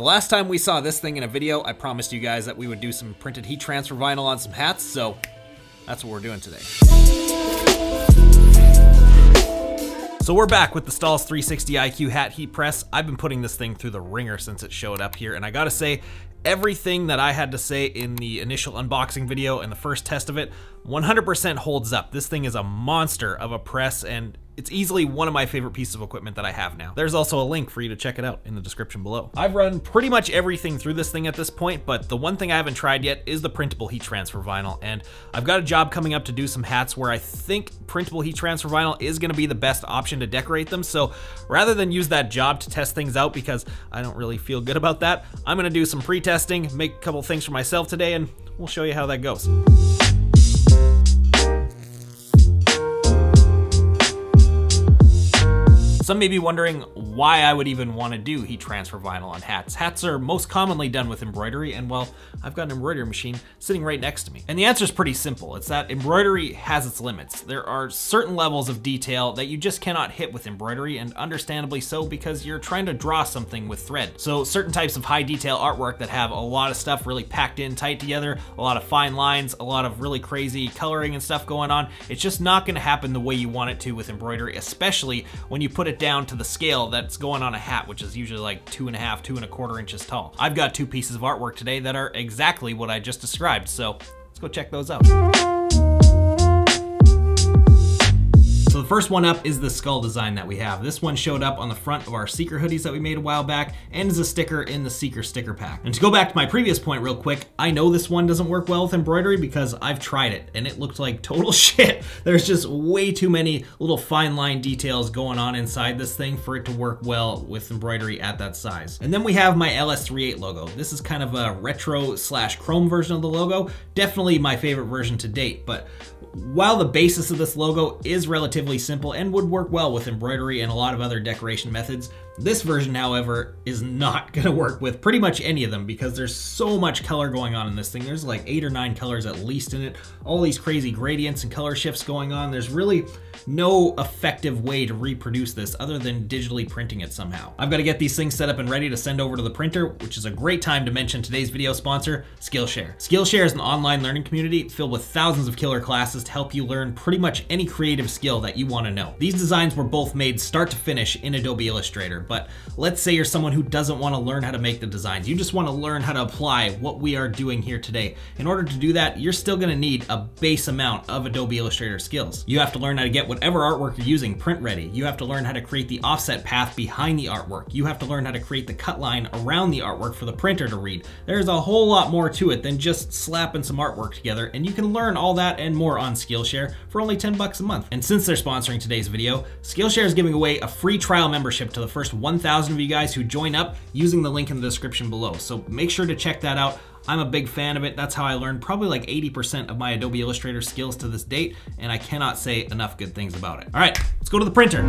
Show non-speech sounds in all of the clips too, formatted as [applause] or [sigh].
The last time we saw this thing in a video, I promised you guys that we would do some printed heat transfer vinyl on some hats, so that's what we're doing today. So we're back with the Stahls 360 IQ hat heat press. I've been putting this thing through the ringer since it showed up here, and I gotta say, everything that I had to say in the initial unboxing video and the first test of it 100% holds up. This thing is a monster of a press and it's easily one of my favorite pieces of equipment that I have now. There's also a link for you to check it out in the description below. I've run pretty much everything through this thing at this point, but the one thing I haven't tried yet is the printable heat transfer vinyl. And I've got a job coming up to do some hats where I think printable heat transfer vinyl is gonna be the best option to decorate them. So rather than use that job to test things out because I don't really feel good about that, I'm gonna do some pre-testing, make a couple things for myself today, and we'll show you how that goes. Some may be wondering why I would even want to do heat transfer vinyl on hats. Hats are most commonly done with embroidery, and well, I've got an embroidery machine sitting right next to me. And the answer is pretty simple. It's that embroidery has its limits. There are certain levels of detail that you just cannot hit with embroidery, and understandably so because you're trying to draw something with thread. So certain types of high detail artwork that have a lot of stuff really packed in tight together, a lot of fine lines, a lot of really crazy coloring and stuff going on, it's just not gonna happen the way you want it to with embroidery, especially when you put it down to the scale that's going on a hat, which is usually like two and a half, two and a quarter inches tall. I've got two pieces of artwork today that are exactly what I just described, so let's go check those out. First one up is the skull design that we have. This one showed up on the front of our Seeker hoodies that we made a while back and is a sticker in the Seeker sticker pack. And to go back to my previous point real quick, I know this one doesn't work well with embroidery because I've tried it and it looked like total [laughs] shit. There's just way too many little fine line details going on inside this thing for it to work well with embroidery at that size. And then we have my LS38 logo. This is kind of a retro slash chrome version of the logo. Definitely my favorite version to date, but while the basis of this logo is relatively simple and would work well with embroidery and a lot of other decoration methods, this version, however, is not [laughs] gonna work with pretty much any of them because there's so much color going on in this thing. There's like eight or nine colors at least in it, all these crazy gradients and color shifts going on. There's really no effective way to reproduce this other than digitally printing it somehow. I've got to get these things set up and ready to send over to the printer, which is a great time to mention today's video sponsor, Skillshare. Skillshare is an online learning community filled with thousands of killer classes to help you learn pretty much any creative skill that you want to know. These designs were both made start to finish in Adobe Illustrator, but let's say you're someone who doesn't want to learn how to make the designs. You just want to learn how to apply what we are doing here today. In order to do that, you're still going to need a base amount of Adobe Illustrator skills. You have to learn how to get whatever artwork you're using print ready. You have to learn how to create the offset path behind the artwork. You have to learn how to create the cut line around the artwork for the printer to read. There's a whole lot more to it than just slapping some artwork together, and you can learn all that and more on Skillshare for only 10 bucks a month. And since they're sponsoring today's video, Skillshare is giving away a free trial membership to the first 1,000 of you guys who join up using the link in the description below. So make sure to check that out. I'm a big fan of it. That's how I learned probably like 80% of my Adobe Illustrator skills to this date, and I cannot say enough good things about it. All right, let's go to the printer.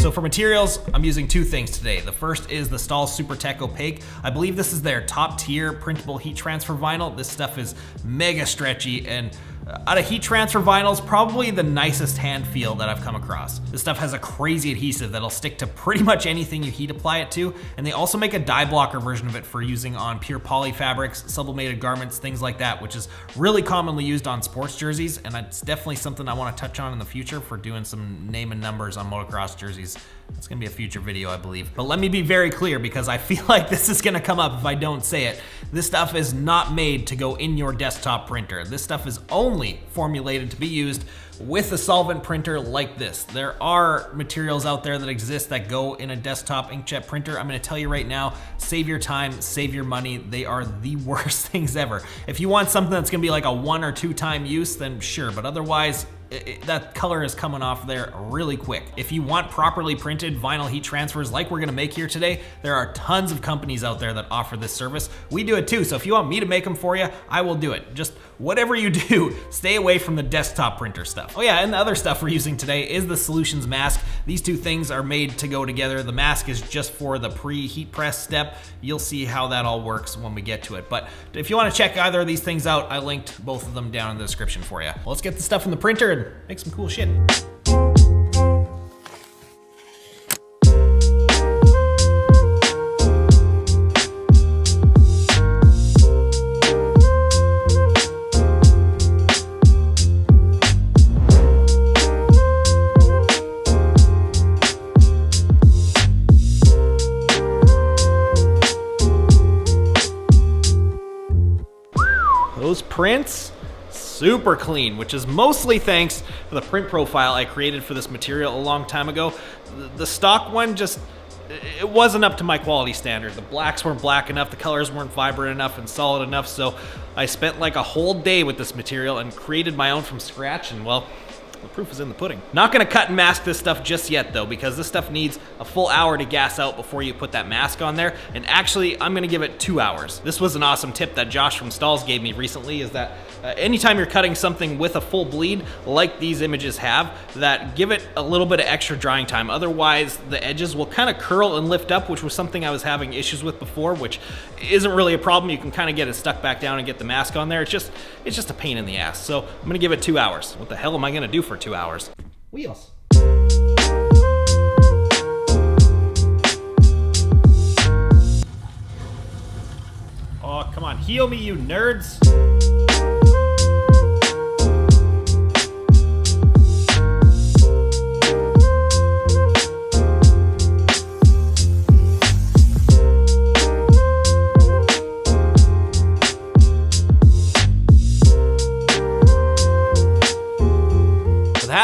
So for materials, I'm using two things today. The first is the Stahl Supertek Opaque. I believe this is their top tier printable heat transfer vinyl. This stuff is mega stretchy and out of heat transfer vinyls, probably the nicest hand feel that I've come across. This stuff has a crazy adhesive that'll stick to pretty much anything you heat apply it to, and they also make a dye blocker version of it for using on pure poly fabrics, sublimated garments, things like that, which is really commonly used on sports jerseys, and it's definitely something I wanna touch on in the future for doing some name and numbers on motocross jerseys. It's gonna be a future video, I believe. But let me be very clear because I [laughs] feel like this is gonna come up if I don't say it. This stuff is not made to go in your desktop printer. This stuff is only formulated to be used with a solvent printer like this. There are materials out there that exist that go in a desktop inkjet printer. I'm gonna tell you right now, save your time, save your money. They are the [laughs] worst things ever. If you want something that's gonna be like a one or two time use, then sure, but otherwise, it, that color is coming off there really quick. If you want properly printed vinyl heat transfers like we're gonna make here today, there are tons of companies out there that offer this service. We do it too, so if you want me to make them for you, I will do it. Just whatever you [laughs] do, stay away from the desktop printer stuff. Oh yeah, and the other stuff we're using today is the Solutions mask. These two things are made to go together. The mask is just for the pre-heat press step. You'll see how that all works when we get to it. But if you wanna check either of these things out, I linked both of them down in the description for you. Well, let's get the stuff in the printer make some cool shit. Super clean, which is mostly thanks to the print profile I created for this material a long time ago. The stock one just, it wasn't up to my quality standard. The blacks weren't black enough, the colors weren't vibrant enough and solid enough, so I spent like a whole day with this material and created my own from scratch, and well, the proof is in the pudding. Not gonna cut and mask this stuff just yet though, because this stuff needs a full hour to gas out before you put that mask on there. And actually, I'm gonna give it two hours. This was an awesome tip that Josh from Stahls gave me recently, is that uh, anytime you're cutting something with a full bleed, like these images have, that give it a little bit of extra drying time. Otherwise, the edges will kind of curl and lift up, which was something I was having issues with before, which isn't really a problem. You can kind of get it stuck back down and get the mask on there. It's just, it's just a pain in the ass. So I'm gonna give it two hours. What the hell am I gonna do for two hours. Wheels. Oh, come on, heal me, you nerds.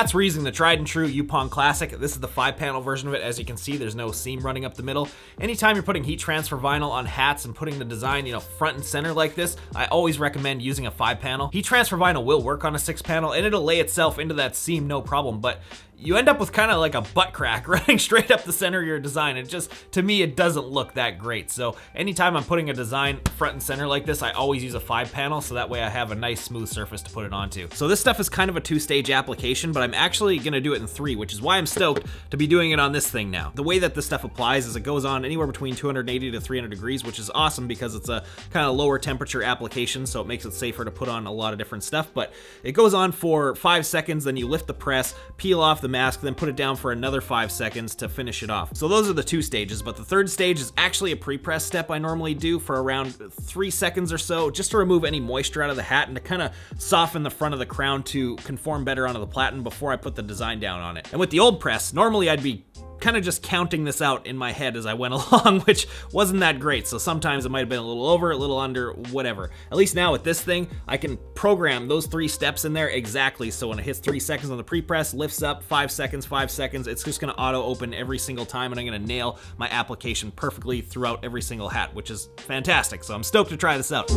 That's we're using the tried and true Yupoong Classic. This is the five panel version of it. As you can see, there's no seam running up the middle. Anytime you're putting heat transfer vinyl on hats and putting the design, you know, front and center like this, I always recommend using a five panel. Heat transfer vinyl will work on a six panel and it'll lay itself into that seam no problem, but you end up with kind of like a butt crack [laughs] running straight up the center of your design. It just, to me, it doesn't look that great. So anytime I'm putting a design front and center like this, I always use a five panel so that way I have a nice smooth surface to put it onto. So this stuff is kind of a two stage application, but I'm actually gonna do it in three, which is why I'm stoked to be doing it on this thing now. The way that this stuff applies is it goes on anywhere between 280 to 300 degrees, which is awesome because it's a kind of lower temperature application, so it makes it safer to put on a lot of different stuff, but it goes on for five seconds, then you lift the press, peel off the mask, then put it down for another five seconds to finish it off. So those are the two stages, but the third stage is actually a pre-press step I normally do for around three seconds or so, just to remove any moisture out of the hat and to kind of soften the front of the crown to conform better onto the platen before I put the design down on it. And with the old press, normally I'd be kind of just counting this out in my head as I went [laughs] along, which wasn't that great. So sometimes it might have been a little over, a little under, whatever. At least now with this thing, I can program those three steps in there exactly. So when it hits three seconds on the pre-press, lifts up, five seconds, five seconds, it's just gonna auto open every single time and I'm gonna nail my application perfectly throughout every single hat, which is fantastic. So I'm stoked to try this out.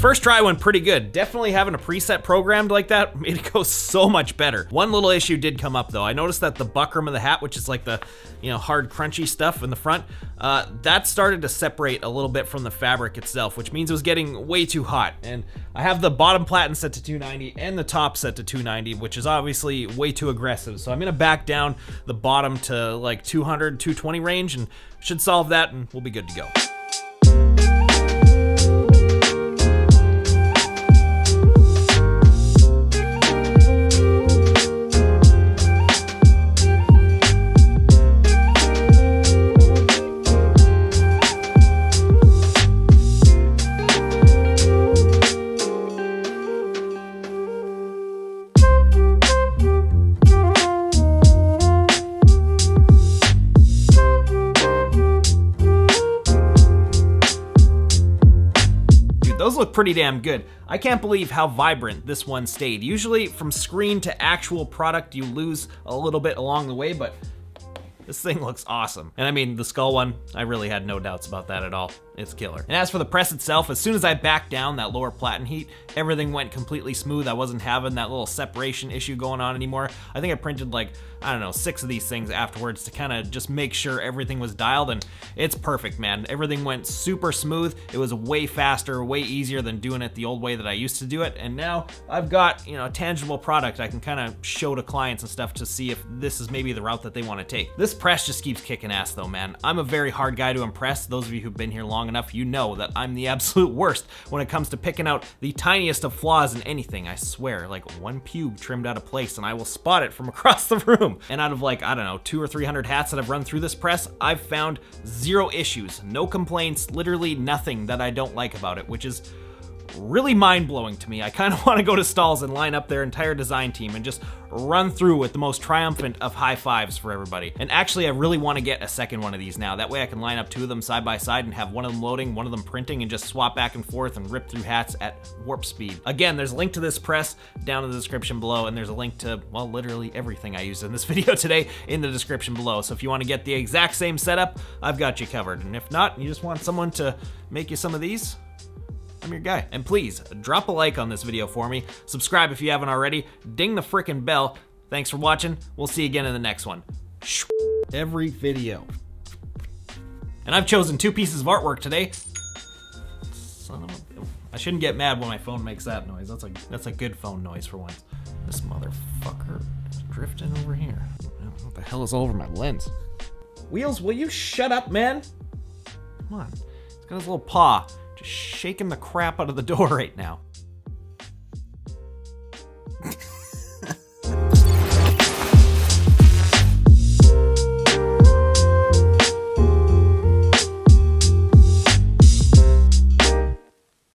First try went pretty good. Definitely having a preset programmed like that [laughs] made it go so much better. One little issue did come up though. I noticed that the buckram of the hat, which is like the, you know, hard crunchy stuff in the front, uh, that started to separate a little bit from the fabric itself, which means it was getting way too hot. And I have the bottom platen set to 290 and the top set to 290, which is obviously way too aggressive. So I'm gonna back down the bottom to like 200, 220 range and should solve that and we'll be good to go. Pretty damn good. I can't believe how vibrant this one stayed. Usually from screen to actual product, you lose a little bit along the way, but this thing looks awesome. And I mean, the skull one, I really had no doubts about that at all. It's killer. And as for the press itself, as soon as I backed down that lower platen heat, everything went completely smooth. I wasn't having that little separation issue going on anymore. I think I printed like, I don't know, six of these things afterwards to kind of just make sure everything was dialed and it's perfect, man. Everything went super smooth. It was way faster, way easier than doing it the old way that I used to do it. And now I've got, you know, a tangible product I can kind of show to clients and stuff to see if this is maybe the route that they want to take. This press just keeps kicking ass though, man. I'm a very hard guy to impress. Those of you who've been here long enough, you know that I'm the absolute worst when it comes to picking out the tiniest of flaws in anything. I swear, like one pube trimmed out of place and I will spot it from [laughs] across the room. And out of like, I don't know, two or 300 hats that I've run through this press, I've found zero issues, no complaints, literally nothing that I don't like about it, which is really mind-blowing to me. I kind of [laughs] want to go to Stahls and line up their entire design team and just run through with the most triumphant of high fives for everybody. And actually, I really want to get a second one of these now. That way I can line up two of them side by side and have one of them loading, one of them printing, and just swap back and forth and rip through hats at warp speed. Again, there's a link to this press down in the description below, and there's a link to, well, literally everything I used in this [laughs] video today in the description below. So if you want to get the exact same setup, I've got you covered. And if not, you just want someone to make you some of these, I'm your guy. And please, drop a like on this video for me, subscribe if you haven't already, ding the frickin' bell. Thanks for watching, we'll see you again in the next one. Every video. And I've chosen two pieces of artwork today. Son of a... I shouldn't get mad when my phone makes that noise. That's a, that's a good phone noise for once. This motherfucker is drifting over here. What the hell is all over my lens? Wheels, will you shut up, man? Come on. He's got his little paw just shaking the crap out of the door [laughs] right now.